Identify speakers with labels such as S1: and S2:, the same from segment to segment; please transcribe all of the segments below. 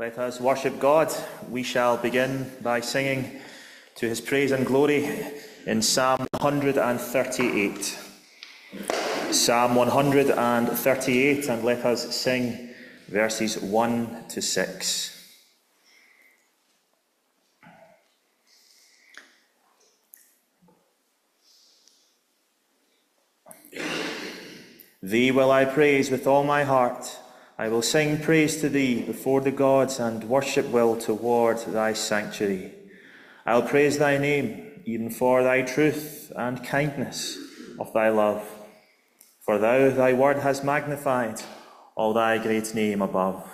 S1: Let us worship God. We shall begin by singing to his praise and glory in Psalm 138. Psalm 138, and let us sing verses 1 to 6. Thee will I praise with all my heart. I will sing praise to thee before the gods and worship will toward thy sanctuary. I'll praise thy name, even for thy truth and kindness of thy love. For thou thy word hast magnified all thy great name above.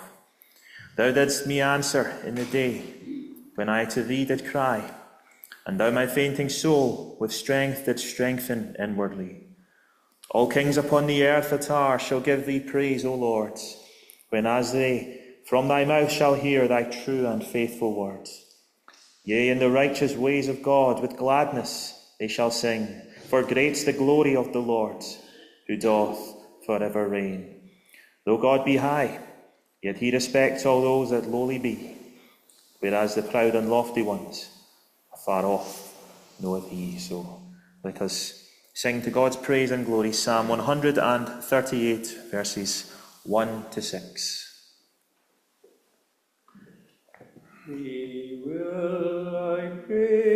S1: Thou didst me answer in the day when I to thee did cry, and thou my fainting soul with strength did strengthen inwardly. All kings upon the earth that are shall give thee praise, O Lord, when as they from thy mouth shall hear thy true and faithful words. Yea, in the righteous ways of God with gladness they shall sing, for great's the glory of the Lord, who doth for ever reign. Though God be high, yet he respects all those that lowly be, whereas the proud and lofty ones afar off knoweth he. So let us Sing to God's praise and glory, Psalm 138, verses 1 to 6.
S2: He will I praise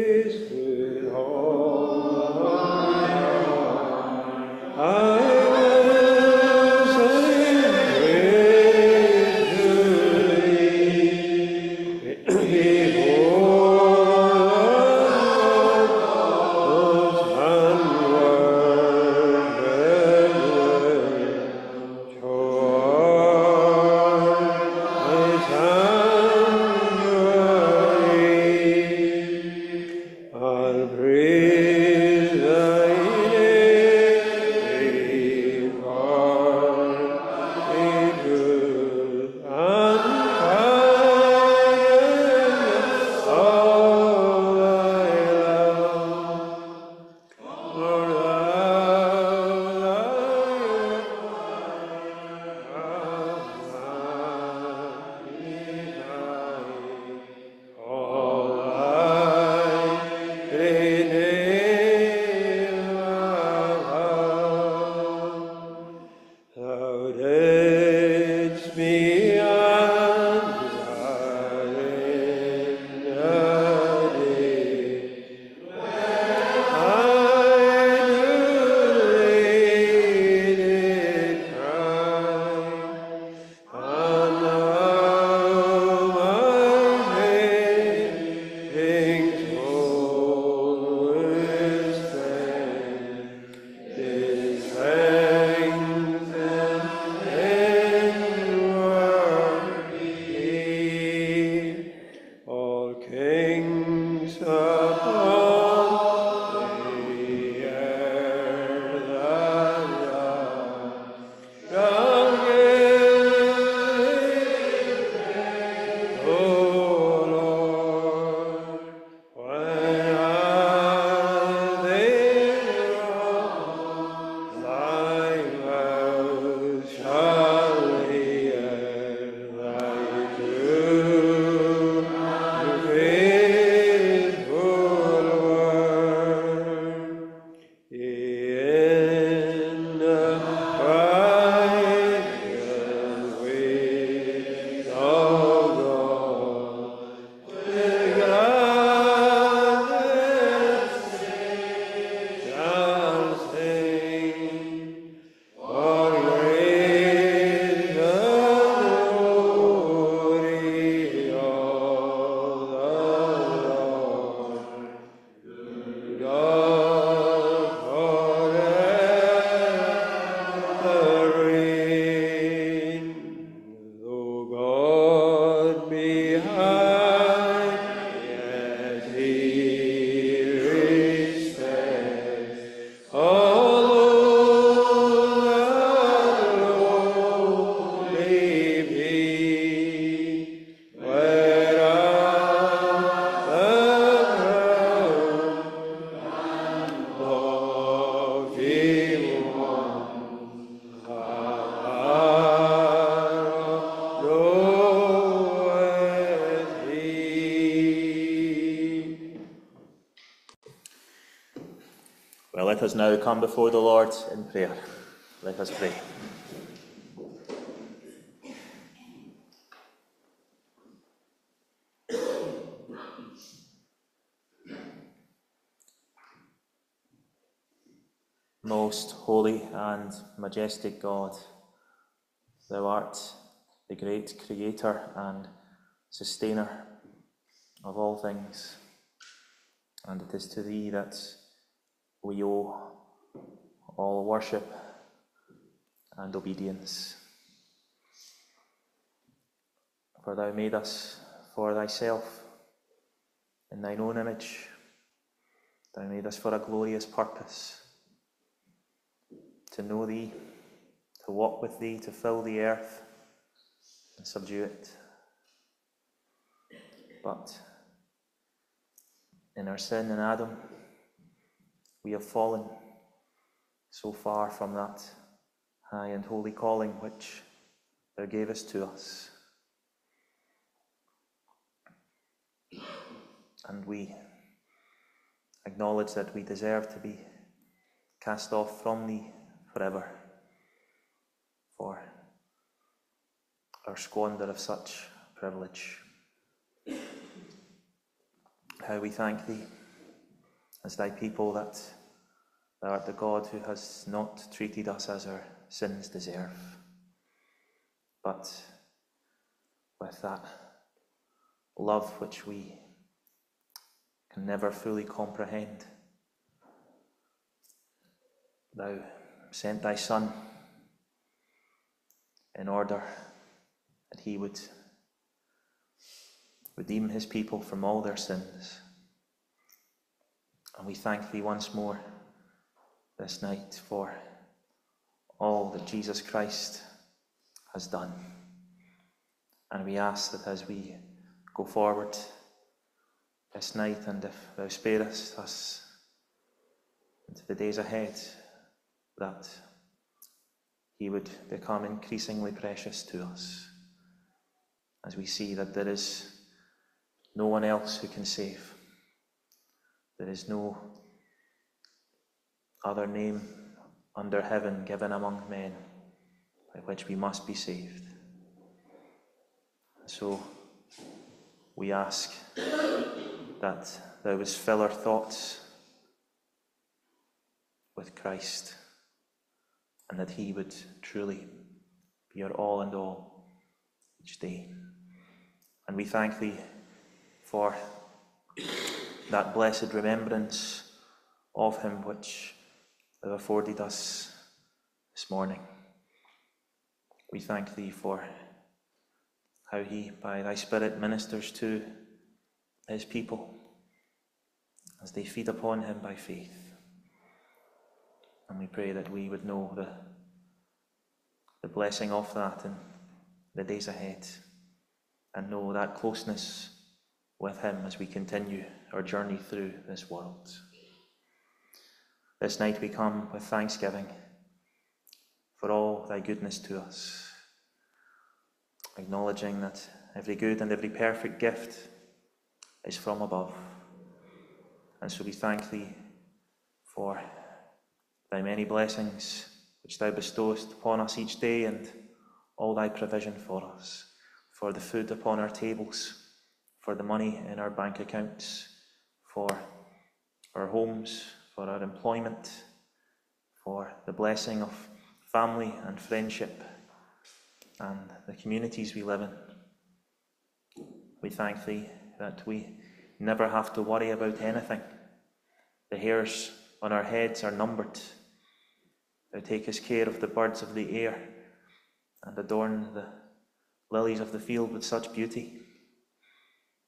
S1: come before the Lord in prayer. Let us pray. Most holy and majestic God, Thou art the great Creator and Sustainer of all things, and it is to Thee that we owe all worship and obedience. For thou made us for thyself in thine own image. Thou made us for a glorious purpose to know thee, to walk with thee, to fill the earth and subdue it. But in our sin in Adam, we have fallen so far from that high and holy calling which Thou gavest to us. And we acknowledge that we deserve to be cast off from Thee forever for our squander of such privilege. How we thank Thee as thy people that thou art the God who has not treated us as our sins deserve, but with that love which we can never fully comprehend. Thou sent thy Son in order that he would redeem his people from all their sins. And we thank Thee once more this night for all that Jesus Christ has done. And we ask that as we go forward this night, and if Thou sparest us into the days ahead, that He would become increasingly precious to us as we see that there is no one else who can save. There is no other name under heaven given among men by which we must be saved. So we ask that thou wouldst fill our thoughts with Christ and that he would truly be our all and all each day. And we thank thee for that blessed remembrance of him which thou afforded us this morning. We thank thee for how he, by thy Spirit, ministers to his people as they feed upon him by faith. And we pray that we would know the, the blessing of that in the days ahead and know that closeness with him as we continue our journey through this world. This night we come with thanksgiving for all thy goodness to us, acknowledging that every good and every perfect gift is from above. And so we thank thee for thy many blessings which thou bestowest upon us each day and all thy provision for us, for the food upon our tables, for the money in our bank accounts for our homes, for our employment, for the blessing of family and friendship and the communities we live in. We thank Thee that we never have to worry about anything. The hairs on our heads are numbered. Thou takest care of the birds of the air and adorn the lilies of the field with such beauty.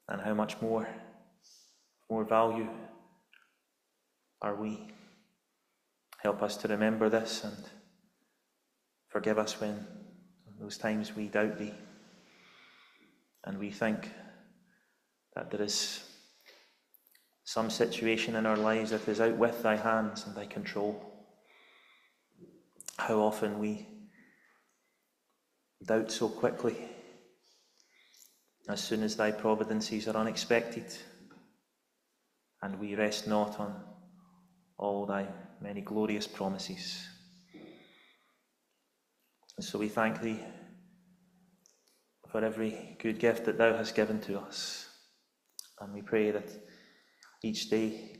S1: And how much more more value are we? Help us to remember this and forgive us when those times we doubt thee and we think that there is some situation in our lives that is out with thy hands and thy control. How often we doubt so quickly as soon as thy providences are unexpected and we rest not on all thy many glorious promises. And so we thank Thee for every good gift that Thou hast given to us. And we pray that each day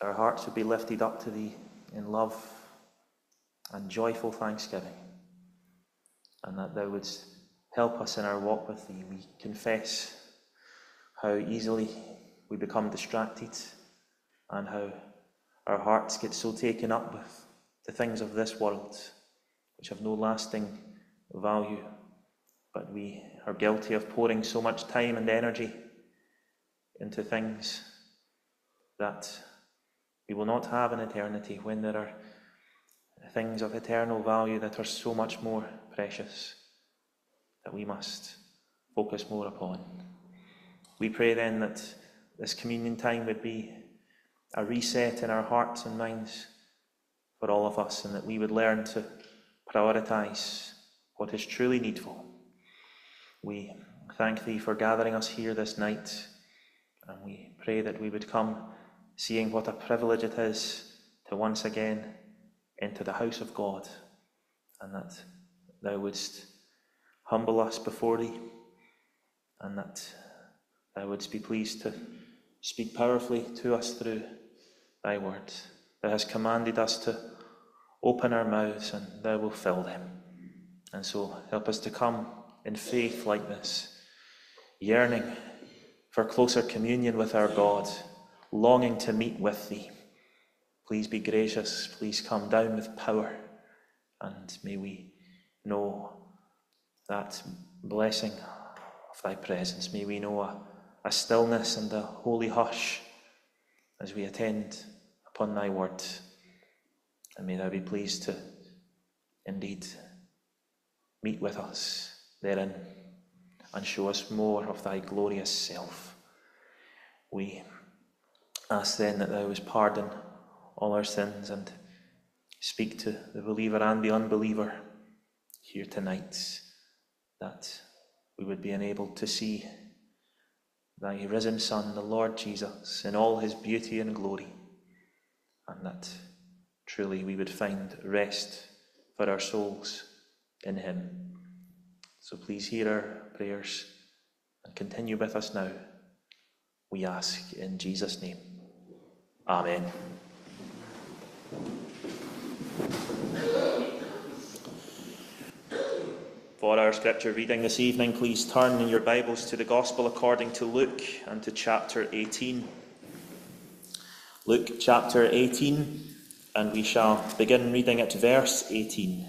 S1: our hearts would be lifted up to Thee in love and joyful thanksgiving, and that Thou wouldst help us in our walk with Thee. We confess how easily we become distracted and how our hearts get so taken up with the things of this world which have no lasting value, but we are guilty of pouring so much time and energy into things that we will not have in eternity when there are things of eternal value that are so much more precious that we must focus more upon. We pray then that this communion time would be a reset in our hearts and minds for all of us, and that we would learn to prioritize what is truly needful. We thank Thee for gathering us here this night, and we pray that we would come seeing what a privilege it is to once again enter the house of God, and that Thou wouldst humble us before Thee, and that Thou wouldst be pleased to speak powerfully to us through Thy word. Thou hast commanded us to open our mouths, and Thou will fill them. And so help us to come in faith like this, yearning for closer communion with our God, longing to meet with Thee. Please be gracious, please come down with power, and may we know that blessing of Thy presence. May we know a a stillness and a holy hush as we attend upon thy word. And may thou be pleased to indeed meet with us therein and show us more of thy glorious self. We ask then that thou wouldst pardon all our sins and speak to the believer and the unbeliever here tonight, that we would be enabled to see thy risen Son, the Lord Jesus, in all his beauty and glory, and that truly we would find rest for our souls in him. So please hear our prayers and continue with us now. We ask in Jesus' name. Amen. For our scripture reading this evening, please turn in your Bibles to the Gospel according to Luke and to chapter 18. Luke chapter 18, and we shall begin reading at verse 18.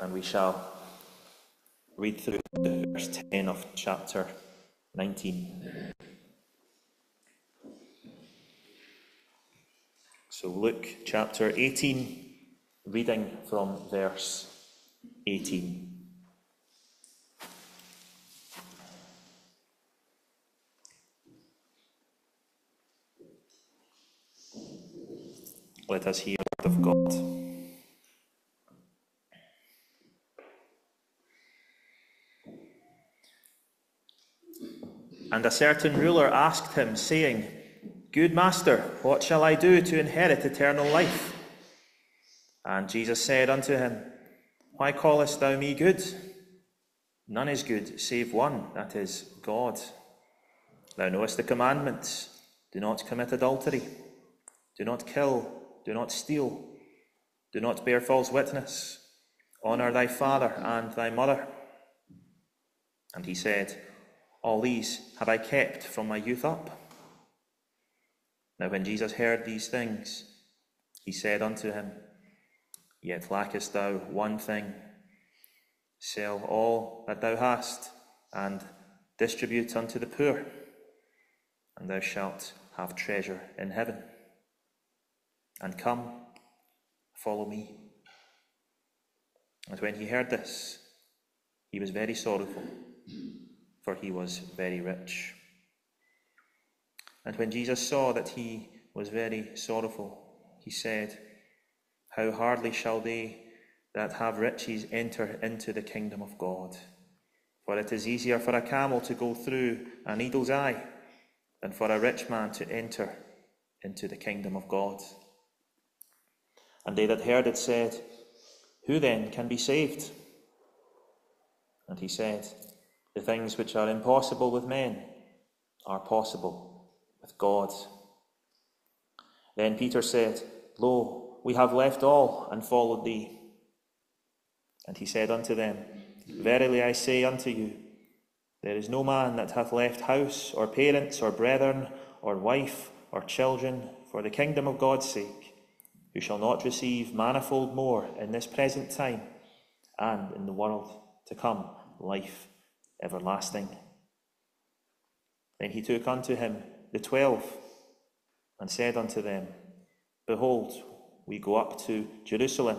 S1: And we shall read through verse 10 of chapter 19. So, Luke chapter 18 reading from verse 18. Let us hear the word of God. And a certain ruler asked him, saying, Good master, what shall I do to inherit eternal life? And Jesus said unto him, Why callest thou me good? None is good save one, that is, God. Thou knowest the commandments do not commit adultery, do not kill, do not steal, do not bear false witness, honour thy father and thy mother. And he said, All these have I kept from my youth up. Now, when Jesus heard these things, he said unto him, Yet lackest thou one thing. Sell all that thou hast, and distribute unto the poor, and thou shalt have treasure in heaven. And come, follow me. And when he heard this, he was very sorrowful, for he was very rich. And when Jesus saw that he was very sorrowful, he said, how hardly shall they that have riches enter into the kingdom of God? For it is easier for a camel to go through a needle's eye than for a rich man to enter into the kingdom of God. And they that heard it said, Who then can be saved? And he said, The things which are impossible with men are possible with God. Then Peter said, Lo, we have left all and followed thee. And he said unto them, Verily I say unto you, there is no man that hath left house, or parents, or brethren, or wife, or children, for the kingdom of God's sake, who shall not receive manifold more in this present time, and in the world to come life everlasting. Then he took unto him the twelve, and said unto them, Behold, we go up to Jerusalem,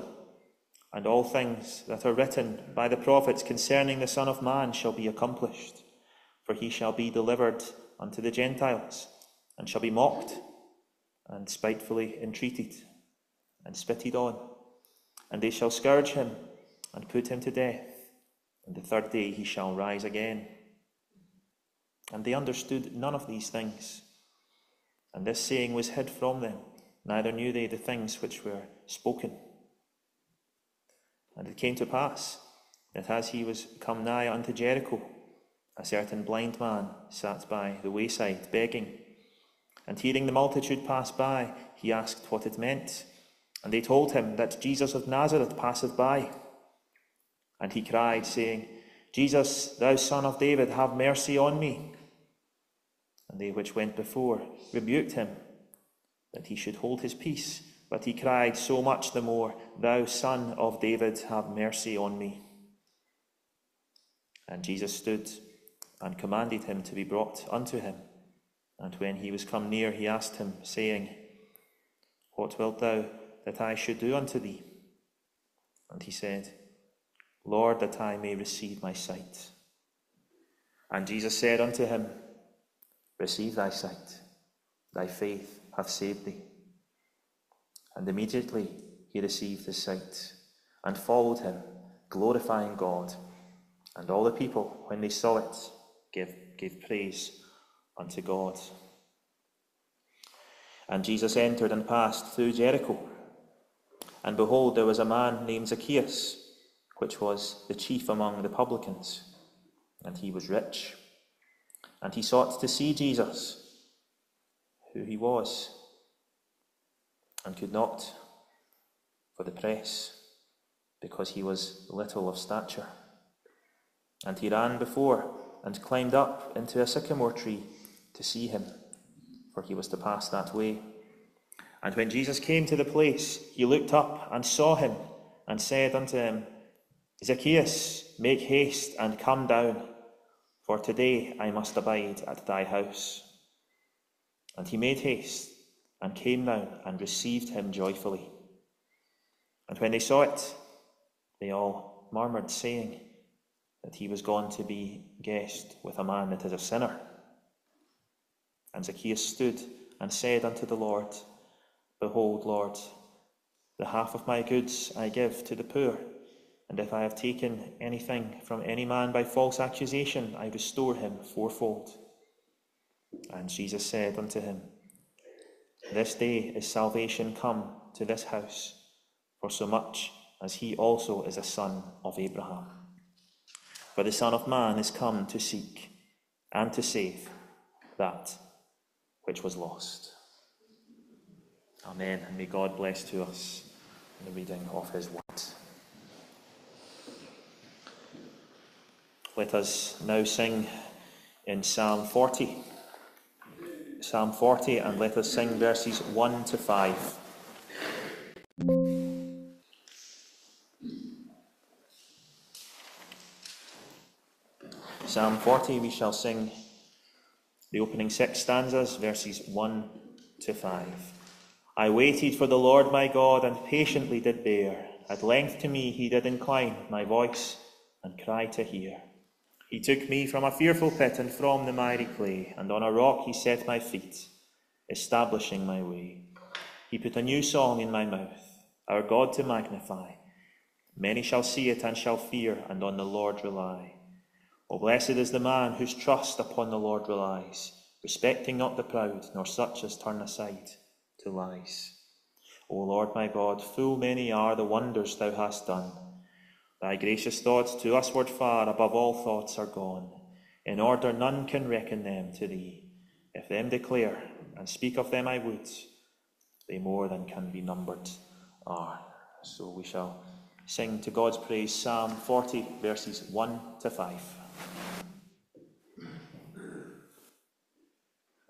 S1: and all things that are written by the prophets concerning the Son of Man shall be accomplished. For he shall be delivered unto the Gentiles, and shall be mocked, and spitefully entreated, and spitted on. And they shall scourge him, and put him to death, and the third day he shall rise again. And they understood none of these things. And this saying was hid from them, neither knew they the things which were spoken. And it came to pass that as he was come nigh unto Jericho, a certain blind man sat by the wayside begging. And hearing the multitude pass by, he asked what it meant. And they told him that Jesus of Nazareth passeth by. And he cried, saying, Jesus, thou son of David, have mercy on me. And they which went before rebuked him that he should hold his peace. But he cried so much the more, Thou son of David, have mercy on me. And Jesus stood and commanded him to be brought unto him. And when he was come near, he asked him, saying, What wilt thou that I should do unto thee? And he said, Lord, that I may receive my sight. And Jesus said unto him, Receive thy sight, thy faith hath saved thee. And immediately he received his sight, and followed him, glorifying God. And all the people, when they saw it, gave, gave praise unto God. And Jesus entered and passed through Jericho. And behold, there was a man named Zacchaeus, which was the chief among the publicans, and he was rich. And he sought to see Jesus, who he was, and could not for the press, because he was little of stature. And he ran before and climbed up into a sycamore tree to see him, for he was to pass that way. And when Jesus came to the place, he looked up and saw him, and said unto him, Zacchaeus, make haste and come down, for today I must abide at thy house. And he made haste and came down and received him joyfully. And when they saw it, they all murmured, saying, that he was gone to be guest with a man that is a sinner. And Zacchaeus stood and said unto the Lord, Behold, Lord, the half of my goods I give to the poor, and if I have taken anything from any man by false accusation, I restore him fourfold. And Jesus said unto him, This day is salvation come to this house, for so much as he also is a son of Abraham. For the Son of Man is come to seek and to save that which was lost. Amen. And may God bless to us in the reading of his word. Let us now sing in Psalm 40. Psalm 40, and let us sing verses 1 to 5. Psalm 40, we shall sing the opening six stanzas, verses 1 to 5. I waited for the Lord my God and patiently did bear. At length to me he did incline my voice and cry to hear. He took me from a fearful pit and from the miry clay, and on a rock he set my feet, establishing my way. He put a new song in my mouth, our God to magnify. Many shall see it and shall fear, and on the Lord rely. O blessed is the man whose trust upon the Lord relies, respecting not the proud, nor such as turn aside to lies. O Lord my God, full many are the wonders thou hast done. Thy gracious thoughts to usward far above all thoughts are gone. In order none can reckon them to thee. If them declare and speak of them I would, they more than can be numbered are. So we shall sing to God's praise Psalm 40, verses 1 to 5.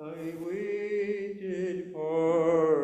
S2: I waited for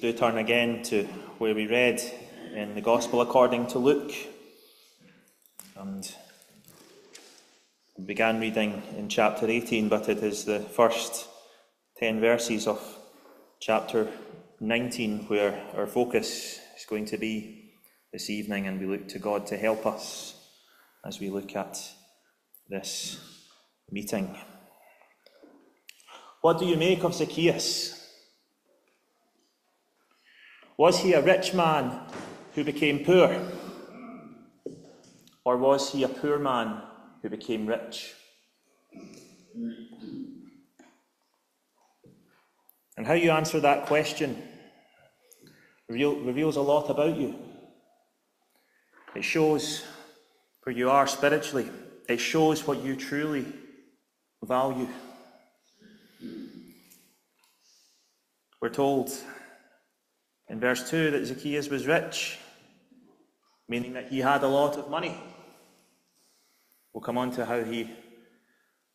S1: do turn again to where we read in the Gospel according to Luke. And we began reading in chapter 18, but it is the first 10 verses of chapter 19 where our focus is going to be this evening, and we look to God to help us as we look at this meeting. What do you make of Zacchaeus? Was he a rich man who became poor? Or was he a poor man who became rich? And how you answer that question reveals a lot about you. It shows where you are spiritually, it shows what you truly value. We're told in verse 2 that Zacchaeus was rich, meaning that he had a lot of money. We'll come on to how he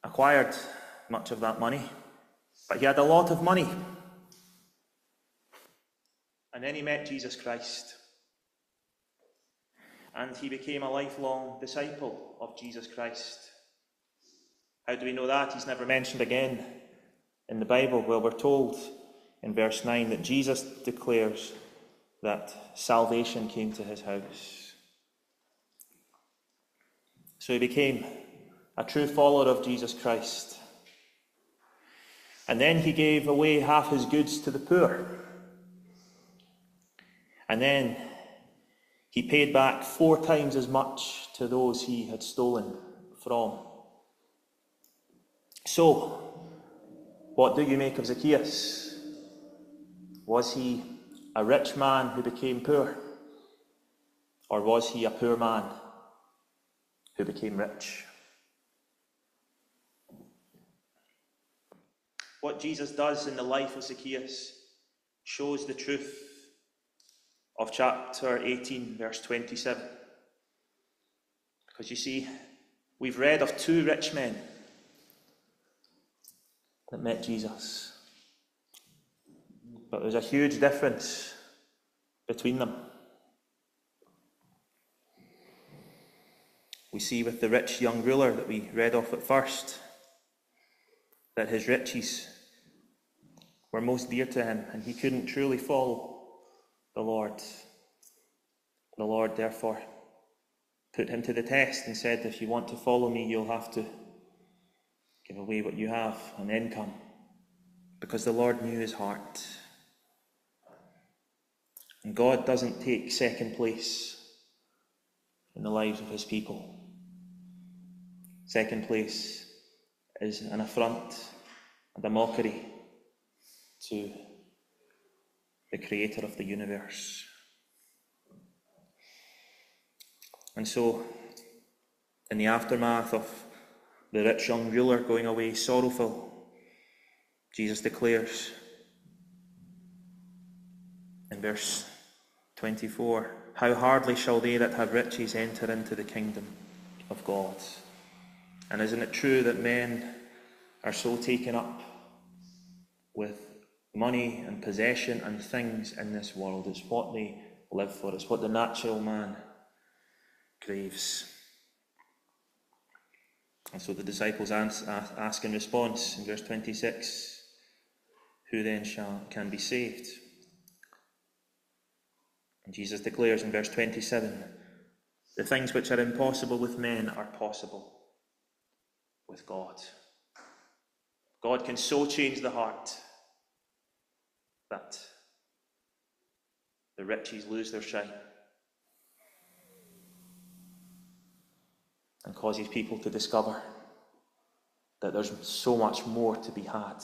S1: acquired much of that money, but he had a lot of money. And then he met Jesus Christ. And he became a lifelong disciple of Jesus Christ. How do we know that? He's never mentioned again in the Bible. Well, we're told in verse 9 that Jesus declares that salvation came to his house. So he became a true follower of Jesus Christ. And then he gave away half his goods to the poor. And then he paid back four times as much to those he had stolen from. So, what do you make of Zacchaeus? Was he a rich man who became poor? Or was he a poor man who became rich? What Jesus does in the life of Zacchaeus shows the truth of chapter 18, verse 27. Because you see, we've read of two rich men that met Jesus. But there's a huge difference between them. We see with the rich young ruler that we read off at first that his riches were most dear to him and he couldn't truly follow the Lord. The Lord, therefore, put him to the test and said, If you want to follow me, you'll have to give away what you have, an income, because the Lord knew his heart. And God doesn't take second place in the lives of his people. Second place is an affront and a mockery to the creator of the universe. And so, in the aftermath of the rich young ruler going away sorrowful, Jesus declares in verse 24 How hardly shall they that have riches enter into the kingdom of God? And isn't it true that men are so taken up with money and possession and things in this world? It's what they live for, it's what the natural man craves. And so the disciples ask in response in verse 26 Who then shall, can be saved? And Jesus declares in verse 27 The things which are impossible with men are possible with God. God can so change the heart that the riches lose their shine and causes people to discover that there's so much more to be had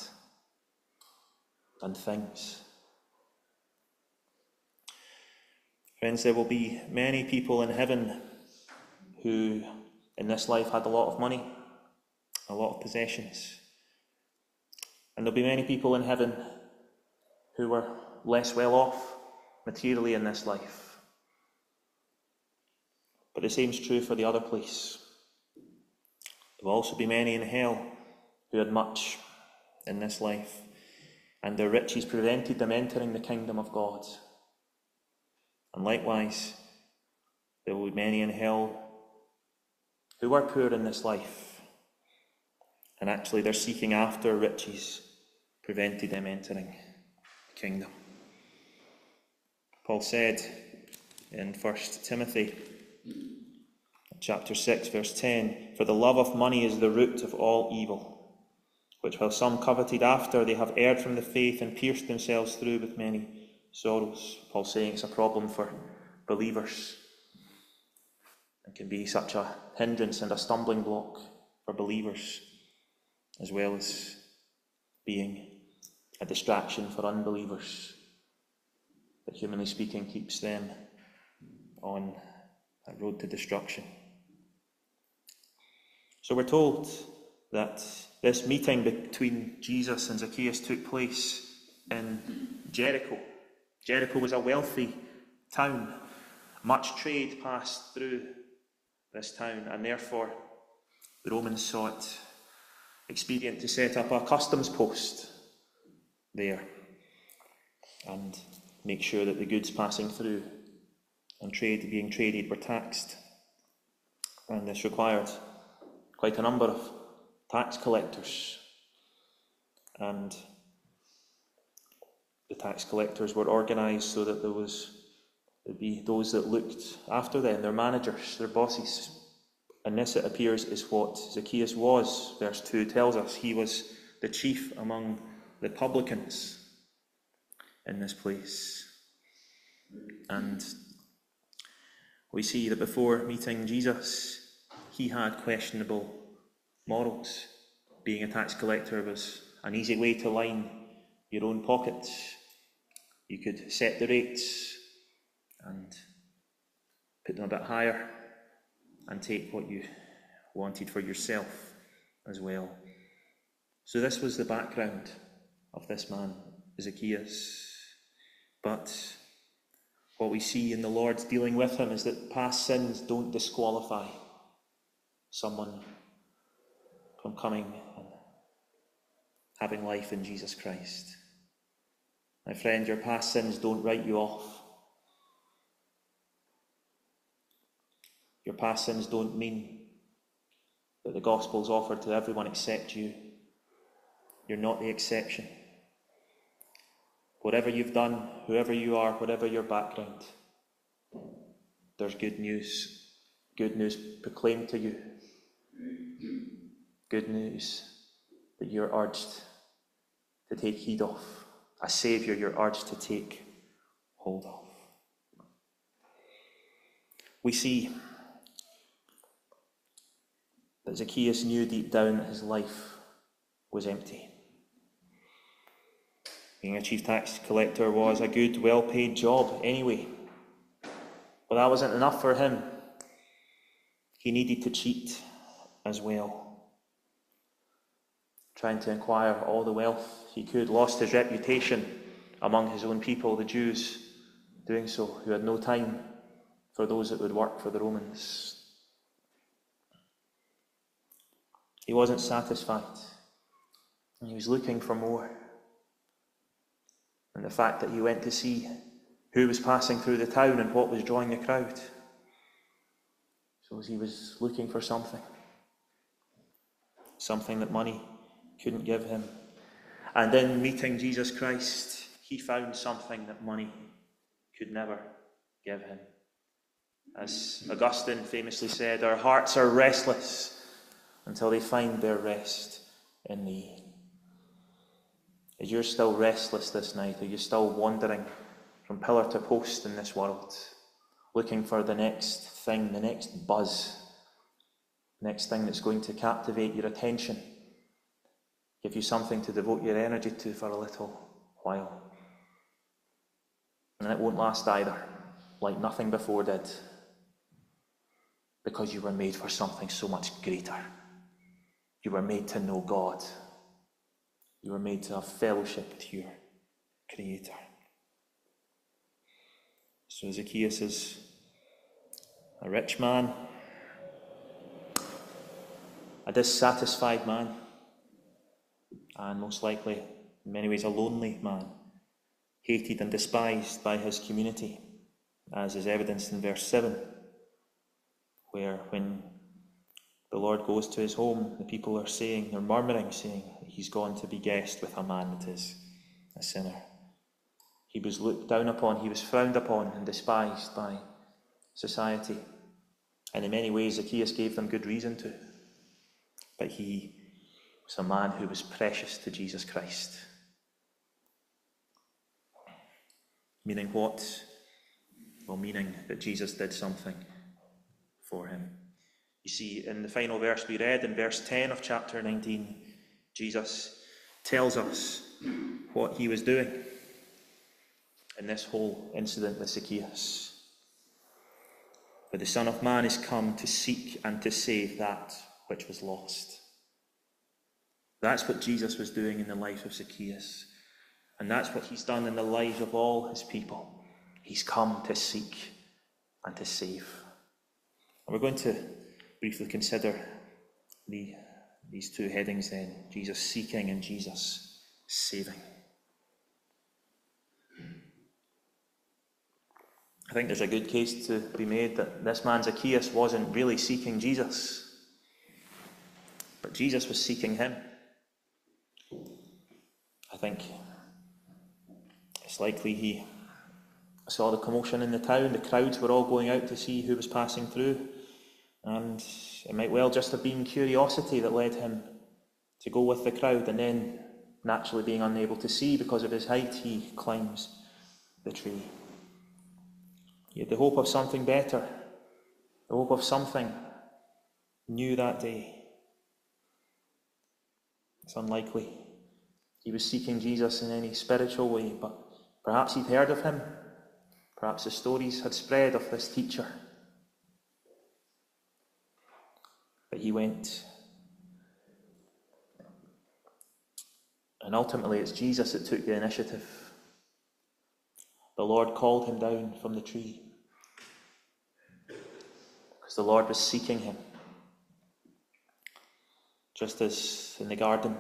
S1: than things. Friends, there will be many people in heaven who in this life had a lot of money, a lot of possessions. And there'll be many people in heaven who were less well off materially in this life. But the same is true for the other place. There will also be many in hell who had much in this life, and their riches prevented them entering the kingdom of God. And likewise, there will be many in hell who are poor in this life, and actually their seeking after riches prevented them entering the kingdom. Paul said in 1 Timothy chapter 6, verse 10 For the love of money is the root of all evil, which while some coveted after, they have erred from the faith and pierced themselves through with many sorrows. Paul saying it's a problem for believers. and can be such a hindrance and a stumbling block for believers, as well as being a distraction for unbelievers that humanly speaking keeps them on a road to destruction. So we're told that this meeting between Jesus and Zacchaeus took place in Jericho. Jericho was a wealthy town. Much trade passed through this town, and therefore the Romans saw it expedient to set up a customs post there and make sure that the goods passing through and trade being traded were taxed. And this required quite a number of tax collectors. And the tax collectors were organised so that there was there'd be those that looked after them, their managers, their bosses. And this, it appears, is what Zacchaeus was. Verse 2 tells us he was the chief among the publicans in this place. And we see that before meeting Jesus, he had questionable morals. Being a tax collector was an easy way to line your own pockets. You could set the rates and put them a bit higher and take what you wanted for yourself as well. So, this was the background of this man, Zacchaeus. But what we see in the Lord's dealing with him is that past sins don't disqualify someone from coming and having life in Jesus Christ. My friend, your past sins don't write you off. Your past sins don't mean that the gospel is offered to everyone except you. You're not the exception. Whatever you've done, whoever you are, whatever your background, there's good news. Good news proclaimed to you. Good news that you're urged to take heed of. A Saviour you're urged to take hold of. We see that Zacchaeus knew deep down that his life was empty. Being a chief tax collector was a good, well paid job anyway. But that wasn't enough for him. He needed to cheat as well. Trying to acquire all the wealth he could, lost his reputation among his own people, the Jews, doing so, who had no time for those that would work for the Romans. He wasn't satisfied. And he was looking for more and the fact that he went to see who was passing through the town and what was drawing the crowd. So he was looking for something, something that money couldn't give him. And in meeting Jesus Christ, he found something that money could never give him. As Augustine famously said, our hearts are restless until they find their rest in thee. Is you're still restless this night? Are you still wandering from pillar to post in this world, looking for the next thing, the next buzz, the next thing that's going to captivate your attention, give you something to devote your energy to for a little while? And it won't last either, like nothing before did, because you were made for something so much greater. You were made to know God you were made to have fellowship with your Creator. So Zacchaeus is a rich man, a dissatisfied man, and most likely, in many ways, a lonely man, hated and despised by his community, as is evidenced in verse 7, where when the Lord goes to his home, the people are saying, they're murmuring, saying, He's gone to be guest with a man that is a sinner. He was looked down upon, he was frowned upon and despised by society. And in many ways, Zacchaeus gave them good reason to. But he was a man who was precious to Jesus Christ. Meaning what? Well, meaning that Jesus did something for him. You see, in the final verse we read, in verse 10 of chapter 19, Jesus tells us what he was doing. in this whole incident with Zacchaeus. For the Son of Man is come to seek and to save that which was lost. That's what Jesus was doing in the life of Zacchaeus. And that's what he's done in the lives of all his people. He's come to seek and to save. And we're going to briefly consider the, these two headings then Jesus seeking and Jesus saving. I think there's a good case to be made that this man Zacchaeus wasn't really seeking Jesus, but Jesus was seeking him. Think it's likely he saw the commotion in the town, the crowds were all going out to see who was passing through, and it might well just have been curiosity that led him to go with the crowd, and then, naturally being unable to see because of his height, he climbs the tree. He had the hope of something better, the hope of something new that day. It's unlikely he was seeking Jesus in any spiritual way, but perhaps he'd heard of him. Perhaps the stories had spread of this teacher. But he went. And ultimately, it's Jesus that took the initiative. The Lord called him down from the tree because the Lord was seeking him. Just as in the garden,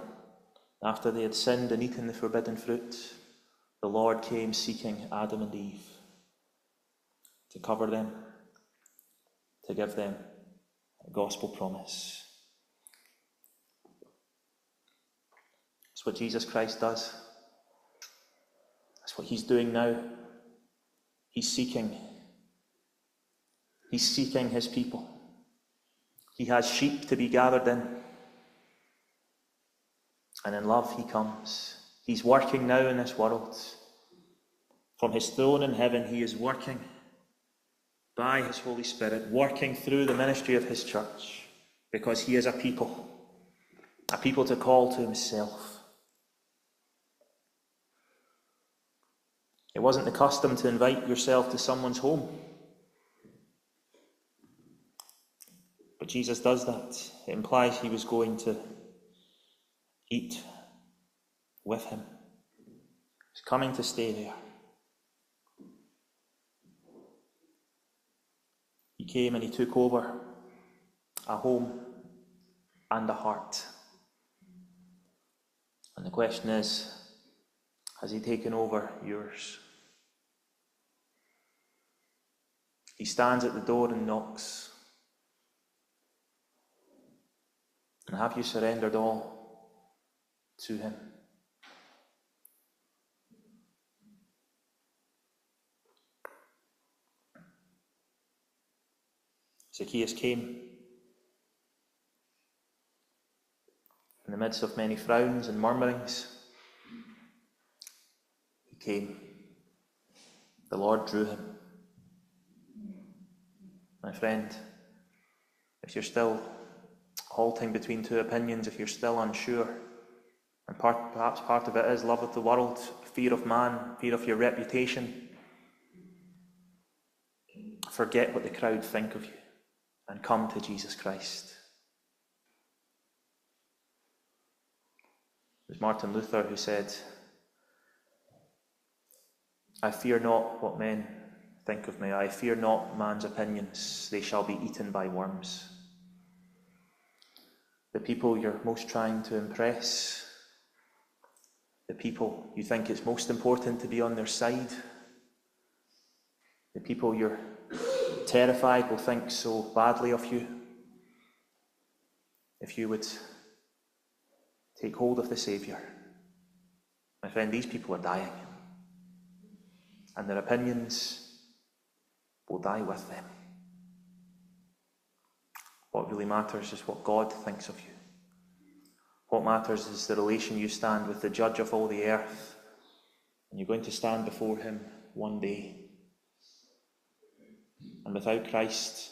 S1: after they had sinned and eaten the forbidden fruit, the Lord came seeking Adam and Eve to cover them, to give them a gospel promise. That's what Jesus Christ does. That's what he's doing now. He's seeking. He's seeking his people. He has sheep to be gathered in. And in love he comes. He's working now in this world. From his throne in heaven, he is working by his Holy Spirit, working through the ministry of his church, because he is a people, a people to call to himself. It wasn't the custom to invite yourself to someone's home. But Jesus does that. It implies he was going to eat with him. He's coming to stay there. He came and he took over a home and a heart. And the question is has he taken over yours? He stands at the door and knocks. And have you surrendered all to him? Zacchaeus came in the midst of many frowns and murmurings. He came. The Lord drew him. My friend, if you're still halting between two opinions, if you're still unsure, and part, perhaps part of it is love of the world, fear of man, fear of your reputation, forget what the crowd think of you and come to Jesus Christ. It was Martin Luther who said, I fear not what men think of me, I fear not man's opinions, they shall be eaten by worms. The people you're most trying to impress, the people you think it's most important to be on their side, the people you're terrified will think so badly of you if you would take hold of the Saviour. My friend, these people are dying, and their opinions will die with them. What really matters is what God thinks of you. What matters is the relation you stand with the judge of all the earth, and you're going to stand before him one day. And without Christ,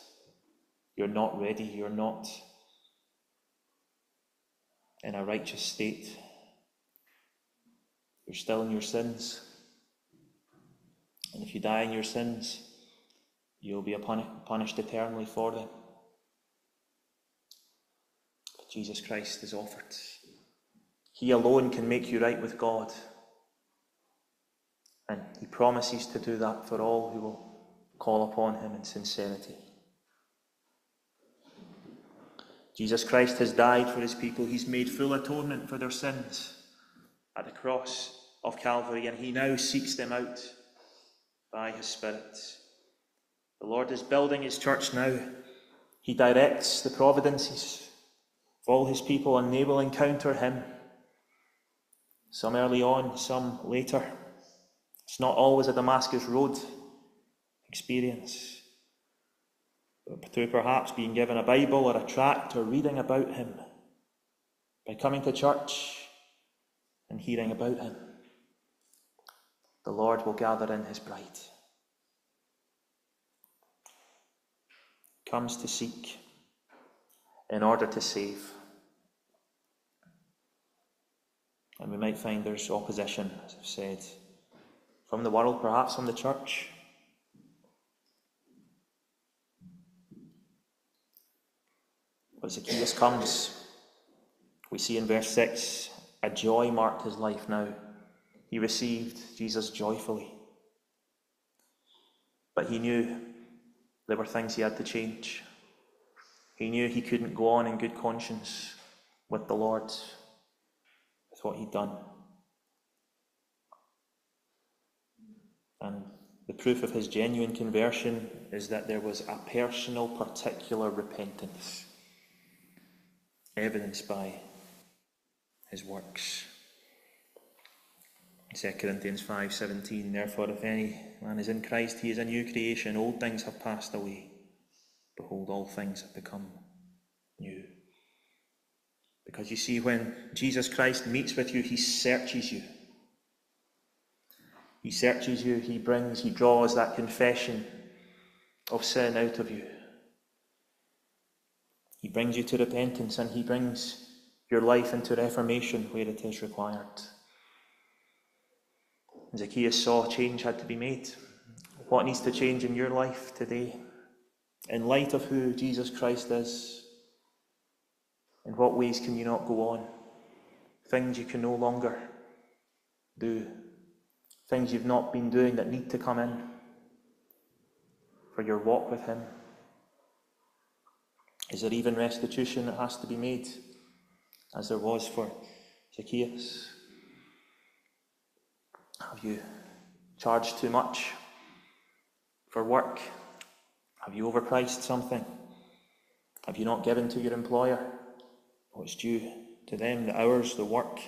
S1: you're not ready, you're not in a righteous state. You're still in your sins. And if you die in your sins, you'll be punished eternally for them. Jesus Christ is offered. He alone can make you right with God. And he promises to do that for all who will call upon him in sincerity. Jesus Christ has died for his people. He's made full atonement for their sins at the cross of Calvary, and he now seeks them out by his Spirit. The Lord is building his church now. He directs the providences all his people, and they will encounter him. Some early on, some later. It's not always a Damascus Road experience, but through perhaps being given a Bible or a tract or reading about him, by coming to church and hearing about him, the Lord will gather in his bride. Comes to seek in order to save. And we might find there's opposition, as I've said, from the world, perhaps from the church. But Zacchaeus comes. We see in verse 6 a joy marked his life now. He received Jesus joyfully. But he knew there were things he had to change. He knew he couldn't go on in good conscience with the Lord, with what he'd done. And the proof of his genuine conversion is that there was a personal, particular repentance, evidenced by his works. 2 Corinthians 5:17 Therefore if any man is in Christ he is a new creation old things have passed away behold all things have become because you see when Jesus Christ meets with you he searches you he searches you he brings he draws that confession of sin out of you he brings you to repentance and he brings your life into reformation where it is required Zacchaeus saw change had to be made. What needs to change in your life today? In light of who Jesus Christ is, in what ways can you not go on? Things you can no longer do. Things you've not been doing that need to come in for your walk with Him. Is there even restitution that has to be made, as there was for Zacchaeus? Have you charged too much for work? Have you overpriced something? Have you not given to your employer what's due to them, the hours, the work?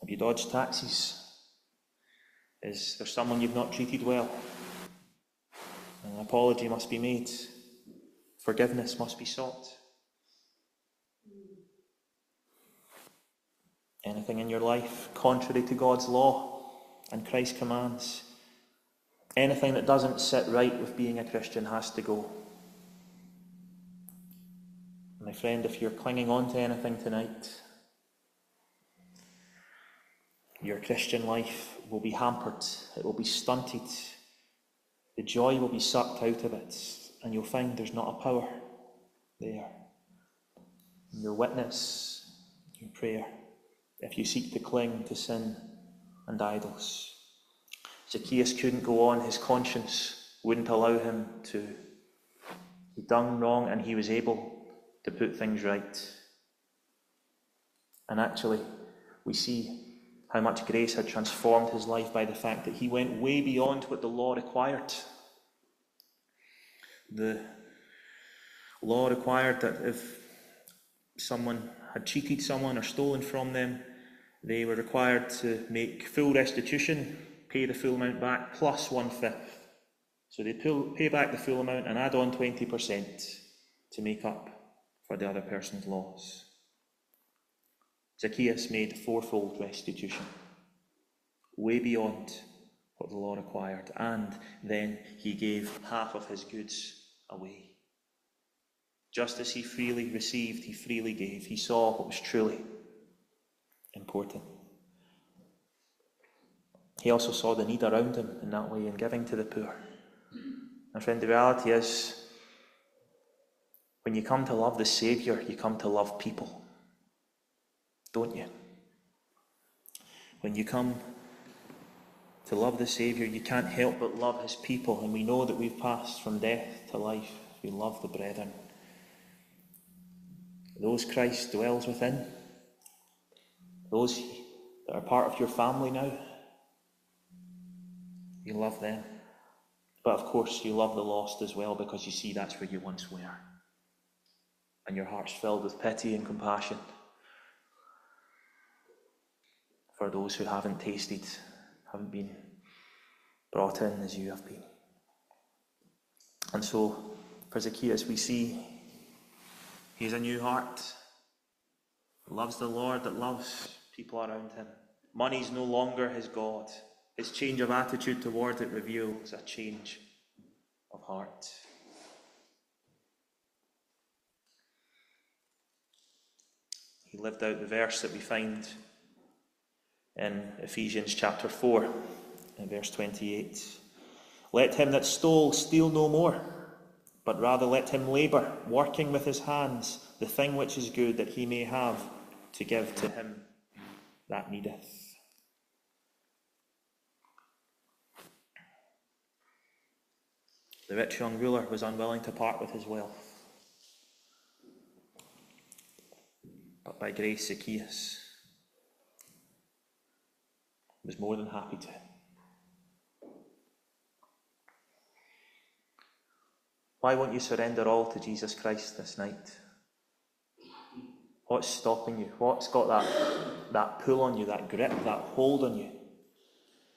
S1: Have you dodged taxes? Is there someone you've not treated well? An apology must be made. Forgiveness must be sought. anything in your life contrary to God's law and Christ's commands. Anything that doesn't sit right with being a Christian has to go. My friend, if you're clinging on to anything tonight, your Christian life will be hampered, it will be stunted, the joy will be sucked out of it, and you'll find there's not a power there. Your witness, your prayer if you seek to cling to sin and idols. Zacchaeus couldn't go on, his conscience wouldn't allow him to. He'd done wrong and he was able to put things right. And actually, we see how much grace had transformed his life by the fact that he went way beyond what the law required. The law required that if someone had cheated someone or stolen from them, they were required to make full restitution, pay the full amount back, plus one fifth. So they pay back the full amount and add on 20% to make up for the other person's loss. Zacchaeus made fourfold restitution, way beyond what the law required, and then he gave half of his goods away. Just as he freely received, he freely gave. He saw what was truly important. he also saw the need around him in that way in giving to the poor. And friend, the reality is, when you come to love the Saviour, you come to love people. Don't you? When you come to love the Saviour, you can't help but love his people. And we know that we've passed from death to life. We love the brethren. Those Christ dwells within, those that are part of your family now, you love them. But of course, you love the lost as well because you see that's where you once were. And your heart's filled with pity and compassion for those who haven't tasted, haven't been brought in as you have been. And so, for Zacchaeus, we see he has a new heart, loves the Lord, that loves people around him. Money's no longer his God. His change of attitude toward it reveals a change of heart. He lived out the verse that we find in Ephesians chapter 4, in verse 28. Let him that stole steal no more, but rather let him labour, working with his hands the thing which is good, that he may have to give to him that needeth. The rich young ruler was unwilling to part with his wealth. But by grace, Zacchaeus was more than happy to. Why won't you surrender all to Jesus Christ this night? What's stopping you? What's got that, that pull on you, that grip, that hold on you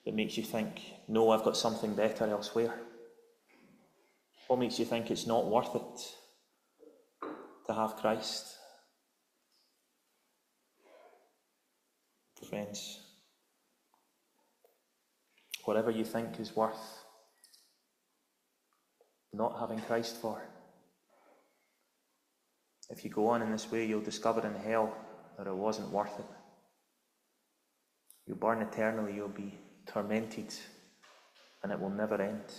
S1: that makes you think, no, I've got something better elsewhere? What makes you think it's not worth it to have Christ? Friends, whatever you think is worth not having Christ for, if you go on in this way, you'll discover in hell that it wasn't worth it. You'll burn eternally, you'll be tormented, and it will never end.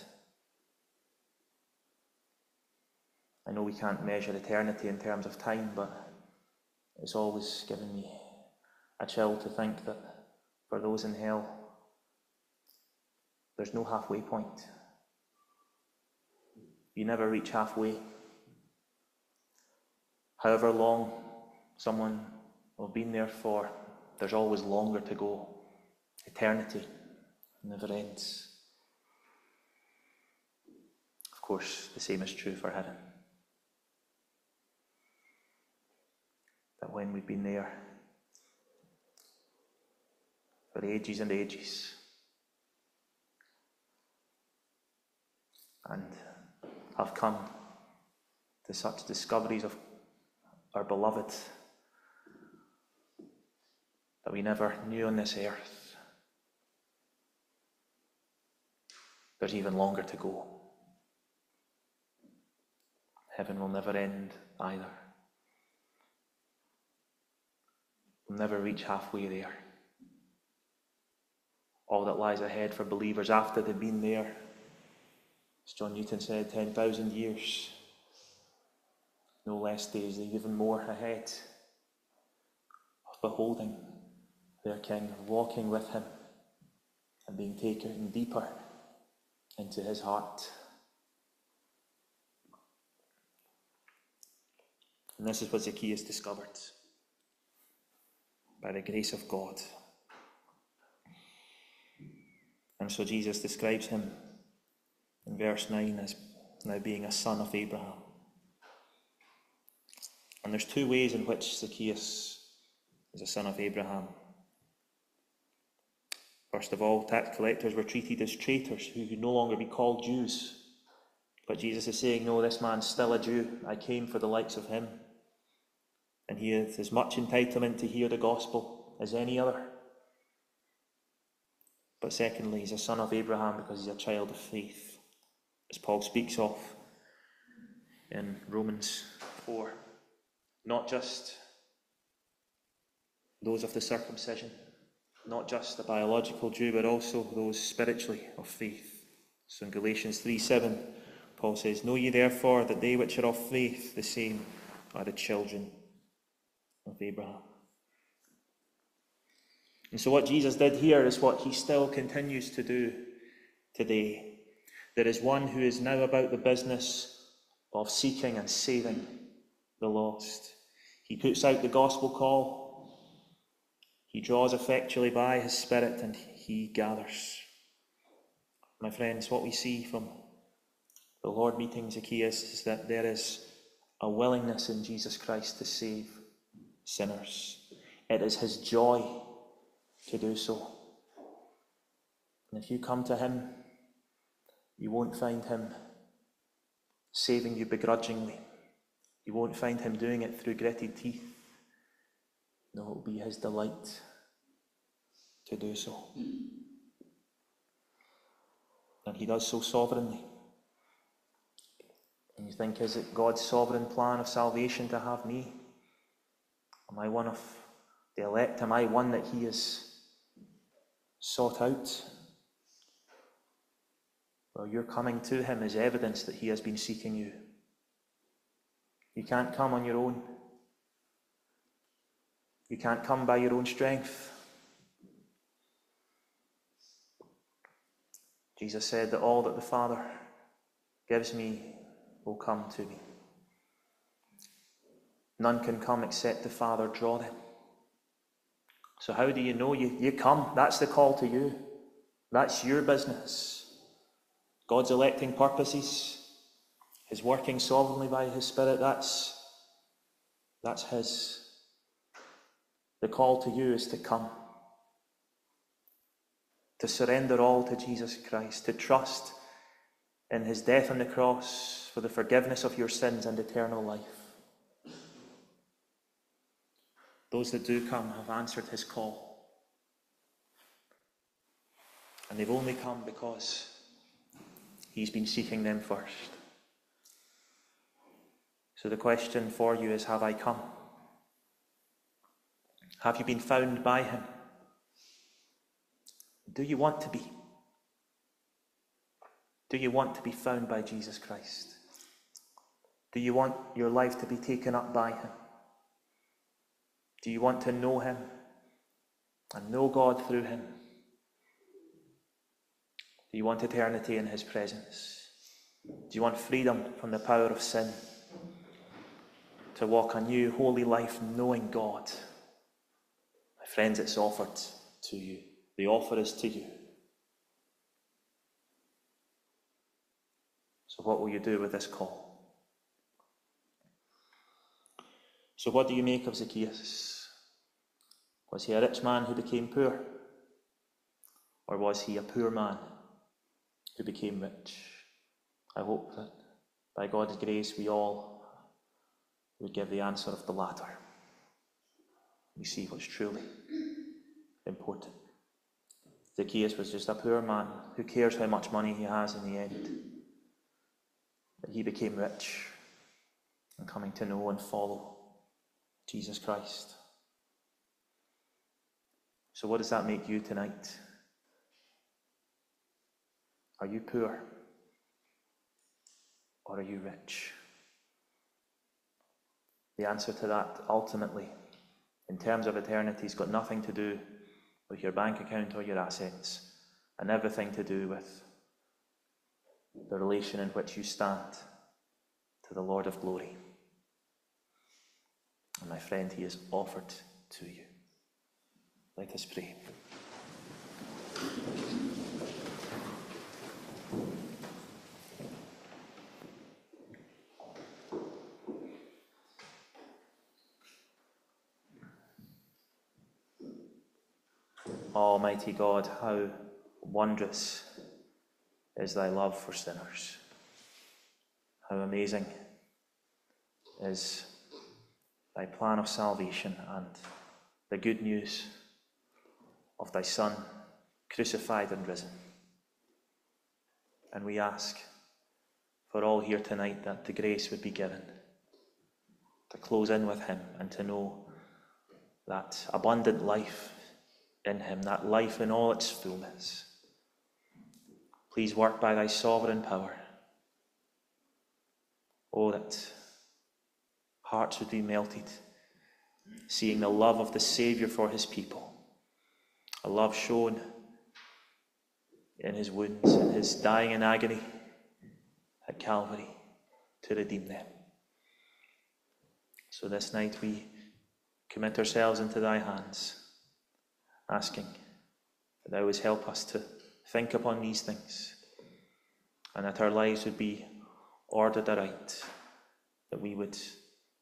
S1: I know we can't measure eternity in terms of time, but it's always given me a chill to think that for those in hell, there's no halfway point. You never reach halfway. However long someone will have been there for, there's always longer to go. Eternity never ends. Of course, the same is true for heaven. that when we've been there for ages and ages and have come to such discoveries of our beloved that we never knew on this earth. There's even longer to go. Heaven will never end either. We'll never reach halfway there. All that lies ahead for believers after they've been there, as John Newton said, 10,000 years. No less days, even more ahead of beholding their King, walking with him, and being taken deeper into his heart. And this is what Zacchaeus discovered by the grace of God. And so Jesus describes him in verse 9 as now being a son of Abraham. And there's two ways in which Zacchaeus is a son of Abraham. First of all, tax collectors were treated as traitors who could no longer be called Jews. But Jesus is saying, No, this man's still a Jew. I came for the likes of him and he has as much entitlement to hear the gospel as any other. But secondly, he's a son of Abraham because he's a child of faith, as Paul speaks of in Romans 4. Not just those of the circumcision, not just the biological Jew, but also those spiritually of faith. So in Galatians 3 7, Paul says, Know ye therefore that they which are of faith, the same are the children of Abraham. And so, what Jesus did here is what he still continues to do today. There is one who is now about the business of seeking and saving the lost. He puts out the gospel call, he draws effectually by his Spirit, and he gathers. My friends, what we see from the Lord meeting Zacchaeus is that there is a willingness in Jesus Christ to save sinners. It is his joy to do so. And if you come to him, you won't find him saving you begrudgingly. You won't find him doing it through gritted teeth. No, it will be his delight to do so. And he does so sovereignly. And you think, is it God's sovereign plan of salvation to have me? Am I one of the elect? Am I one that he has sought out? Well, your coming to him is evidence that he has been seeking you. You can't come on your own. You can't come by your own strength. Jesus said that all that the Father gives me will come to me. None can come except the Father draw them. So, how do you know you, you come? That's the call to you. That's your business. God's electing purposes, His working sovereignly by His Spirit, that's, that's His. The call to you is to come, to surrender all to Jesus Christ, to trust in His death on the cross for the forgiveness of your sins and eternal life. Those that do come have answered his call. And they've only come because he's been seeking them first. So the question for you is Have I come? Have you been found by him? Do you want to be? Do you want to be found by Jesus Christ? Do you want your life to be taken up by him? Do you want to know Him and know God through Him? Do you want eternity in His presence? Do you want freedom from the power of sin? To walk a new holy life knowing God? My friends, it's offered to you. The offer is to you. So, what will you do with this call? So, what do you make of Zacchaeus? Was he a rich man who became poor? Or was he a poor man who became rich? I hope that by God's grace we all would give the answer of the latter. We see what's truly important. Zacchaeus was just a poor man. Who cares how much money he has in the end? But he became rich and coming to know and follow Jesus Christ. So, what does that make you tonight? Are you poor? Or are you rich? The answer to that ultimately, in terms of eternity, has got nothing to do with your bank account or your assets, and everything to do with the relation in which you stand to the Lord of glory. My friend, he is offered to you. Let us pray. Almighty God, how wondrous is thy love for sinners. How amazing is thy plan of salvation and the good news of thy Son, crucified and risen. And we ask for all here tonight that the grace would be given to close in with him and to know that abundant life in him, that life in all its fullness. Please work by thy sovereign power. Oh, that hearts would be melted, seeing the love of the Saviour for his people, a love shown in his wounds, in his dying in agony at Calvary to redeem them. So this night we commit ourselves into thy hands, asking that thou wouldst help us to think upon these things and that our lives would be ordered aright, that we would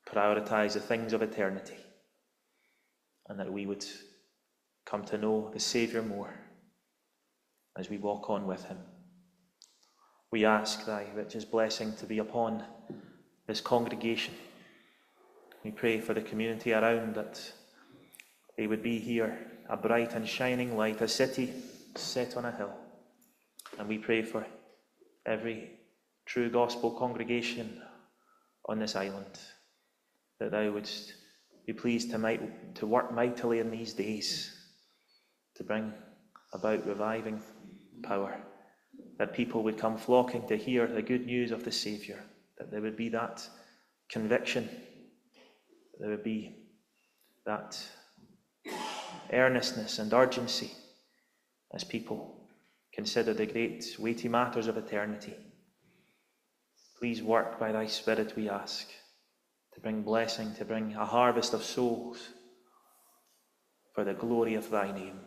S1: prioritize the things of eternity, and that we would come to know the Saviour more as we walk on with him. We ask thy richest blessing to be upon this congregation. We pray for the community around that they would be here a bright and shining light, a city set on a hill. And we pray for every true gospel congregation on this island that thou wouldst be pleased to, might, to work mightily in these days to bring about reviving power, that people would come flocking to hear the good news of the Saviour, that there would be that conviction, there would be that earnestness and urgency as people consider the great weighty matters of eternity. Please work by thy Spirit, we ask, to bring blessing, to bring a harvest of souls for the glory of thy name.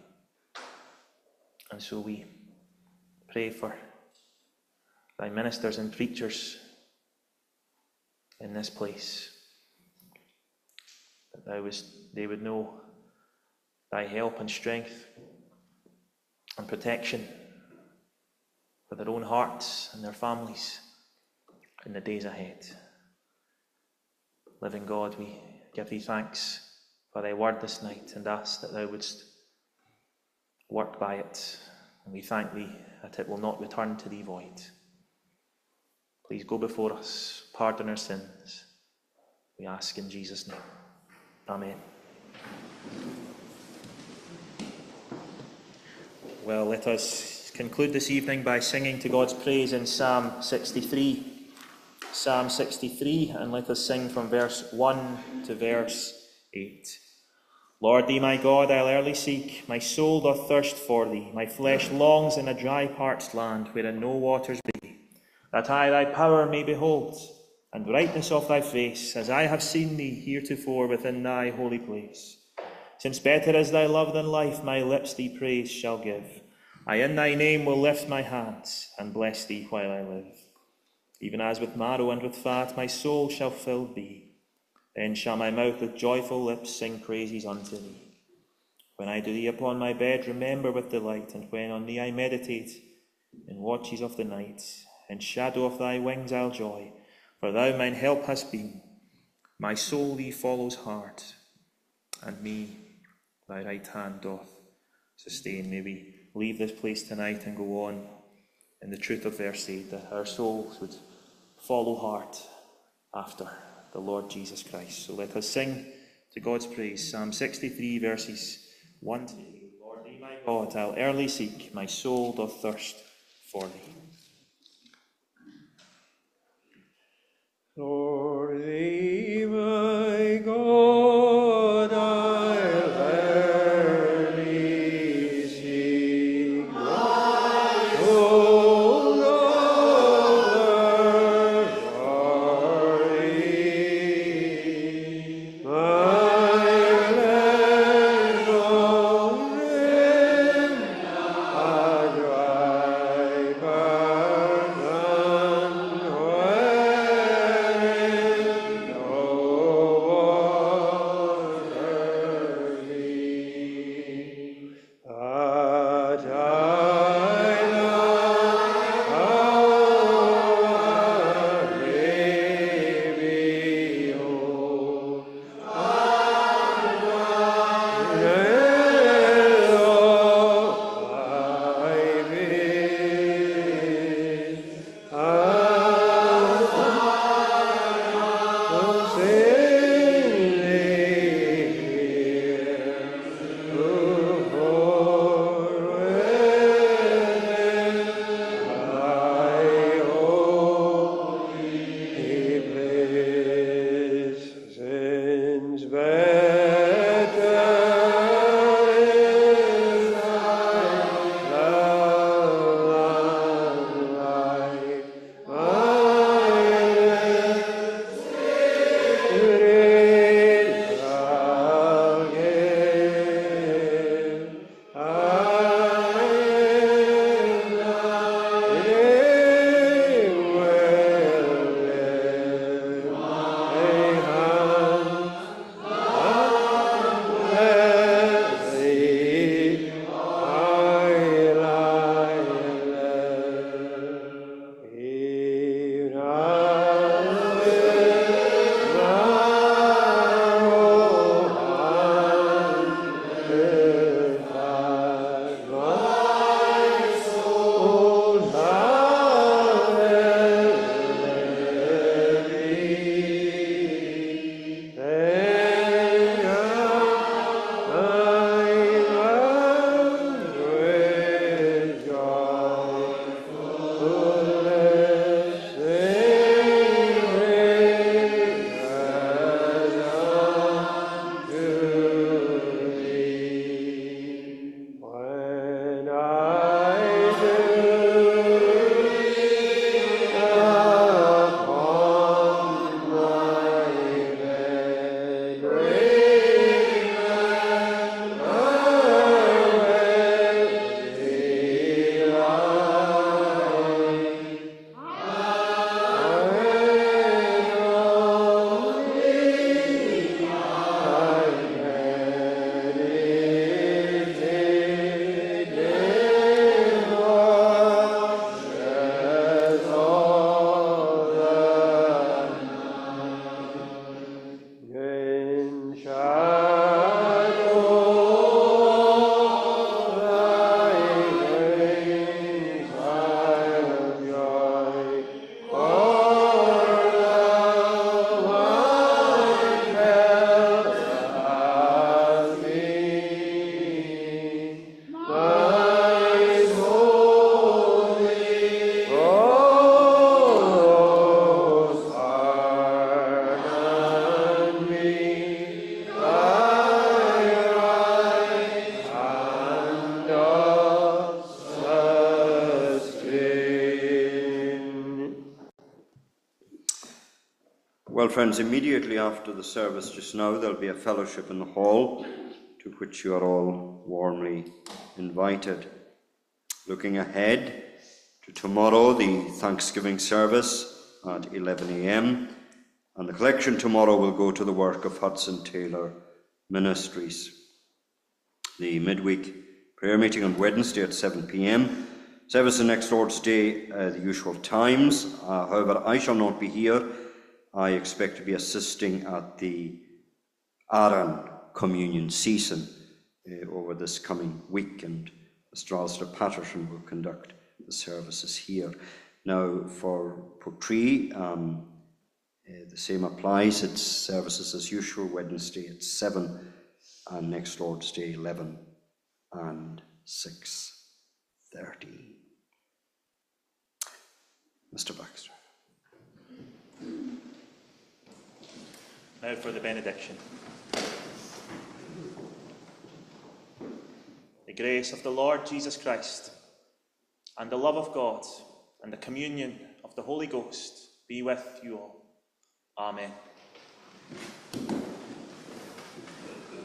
S1: And so we pray for thy ministers and preachers in this place, that thou was, they would know thy help and strength and protection for their own hearts and their families in the days ahead. Living God, we give thee thanks for thy word this night and ask that thou wouldst work by it. And we thank thee that it will not return to thee void. Please go before us, pardon our sins. We ask in Jesus' name. Amen. Well, let us conclude this evening by singing to God's praise in Psalm 63. Psalm 63, and let us sing from verse 1 to verse 8. Lord, thee my God I'll early seek, my soul doth thirst for thee, my flesh longs in a dry parched land wherein no waters be, that I thy power may behold, and brightness of thy face, as I have seen thee heretofore within thy holy place. Since better is thy love than life, my lips thee praise shall give. I in thy name will lift my hands, and bless thee while I live. Even as with marrow and with fat my soul shall fill be, then shall my mouth with joyful lips sing praises unto thee. When I do thee upon my bed, remember with delight, and when on thee I meditate, in watches of the night, in shadow of thy wings I'll joy, for thou mine help hast been. My soul thee follows hard, and me thy right hand doth sustain. May we leave this place tonight and go on in the truth of verse 8, that our souls would follow hard after the Lord Jesus Christ. So let us sing to God's praise. Psalm 63, verses 1 to 3. Lord, thee my God, I'll early seek, my soul doth thirst for thee.
S2: Lord, thee
S3: vem. Friends, immediately after the service just now, there'll be a fellowship in the hall to which you are all warmly invited. Looking ahead to tomorrow, the Thanksgiving service at 11 a.m., and the collection tomorrow will go to the work of Hudson Taylor Ministries. The midweek prayer meeting on Wednesday at 7 p.m. Service the next Lord's Day, uh, the usual times. Uh, however, I shall not be here. I expect to be assisting at the Aran communion season uh, over this coming week, and. Alistair Patterson will conduct the services here. Now, for Portree, um, uh, the same applies. It's services as usual, Wednesday at 7 and next Lord's Day 11 and 6.30. Mr. Baxter.
S1: Now for the benediction. The grace of the Lord Jesus Christ, and the love of God, and the communion of the Holy Ghost be with you all. Amen.